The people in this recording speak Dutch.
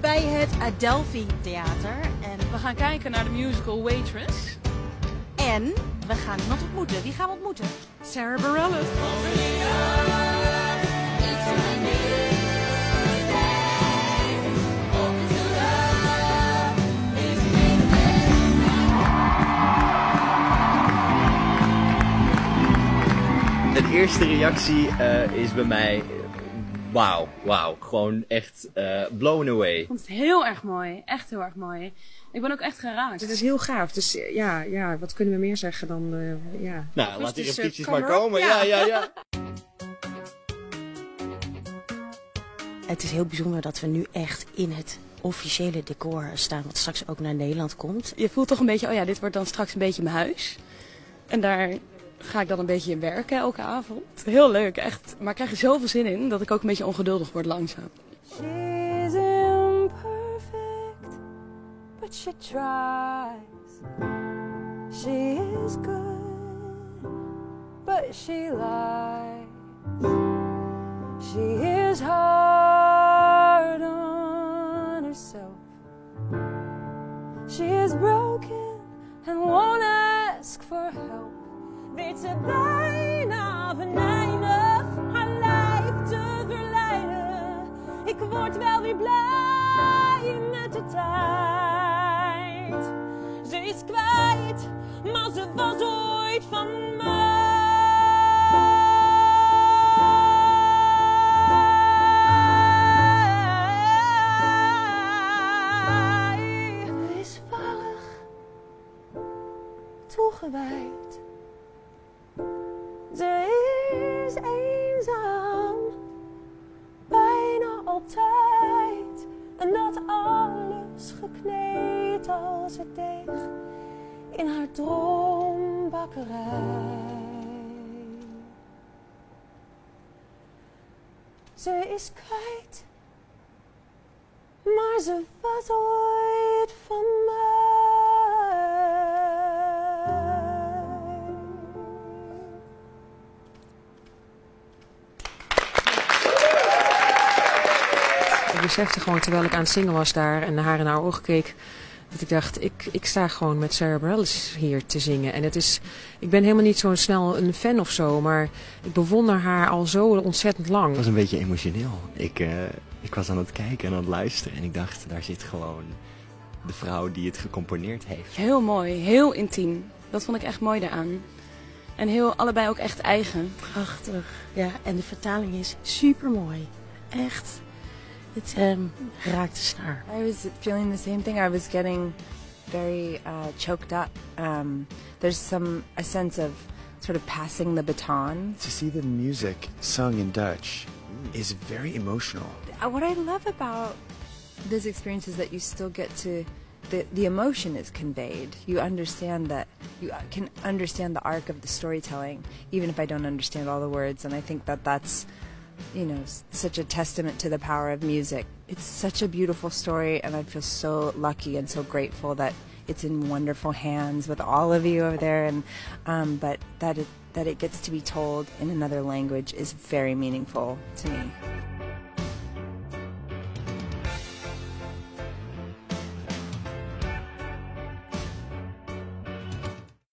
bij het Adelphi Theater. En, We gaan kijken naar de musical Waitress. en we gaan iemand ontmoeten. Wie gaan we ontmoeten? Sarah Bareilles. De eerste reactie eh, is bij mij, wauw, wauw. Gewoon echt eh, blown away. Ik vond het heel erg mooi. Echt heel erg mooi. Ik ben ook echt geraakt. Het is heel gaaf. Dus eh, ja, ja, wat kunnen we meer zeggen dan eh, ja. Nou, laat die repetities maar komen. Ja. Ja, ja, ja. Het is heel bijzonder dat we nu echt in het officiële decor staan, wat straks ook naar Nederland komt. Je voelt toch een beetje, oh ja, dit wordt dan straks een beetje mijn huis. En daar ga ik dan een beetje in werken elke avond. Heel leuk, echt. Maar ik krijg er zoveel zin in dat ik ook een beetje ongeduldig word langzaam. She's imperfect, but she tries. She is good, but she lies. She is hard on herself. She is broken and won't ask for help. Weet ze bijna venijnig haar lijf te verleiden. Ik word wel weer blij met de tijd. Ze is kwijt, maar ze was ooit van mij. Toegewijd. Ze is eenzaam, bijna altijd. En dat alles gekneed als het deeg in haar droombakkerij. Ze is kwijt, maar ze was ooit besefte gewoon terwijl ik aan het zingen was daar en naar haar in haar ogen keek. Dat ik dacht, ik, ik sta gewoon met Sarah Bareilles hier te zingen. En het is, ik ben helemaal niet zo snel een fan of zo, maar ik bewonder haar al zo ontzettend lang. Het was een beetje emotioneel. Ik, eh, ik was aan het kijken en aan het luisteren en ik dacht, daar zit gewoon de vrouw die het gecomponeerd heeft. Heel mooi, heel intiem. Dat vond ik echt mooi daaraan. En heel, allebei ook echt eigen. Prachtig. Ja, en de vertaling is super mooi. Echt. Het ehm, raakt de snaar. I was feeling the same thing. I was getting very uh, choked up. Um, there's some a sense of sort of passing the baton. To see the music sung in Dutch is very emotional. Uh, What I love about this experience is that you still get to the the emotion is conveyed. You understand that you uh, can understand the arc of the storytelling, even if I don't understand all the words. And I think that that's you know such a testament to the power of music. It's such a beautiful story, and I feel so lucky and so grateful that it's in wonderful hands with all of you over there. And um, but that it that it gets to be told in another language is very meaningful to me.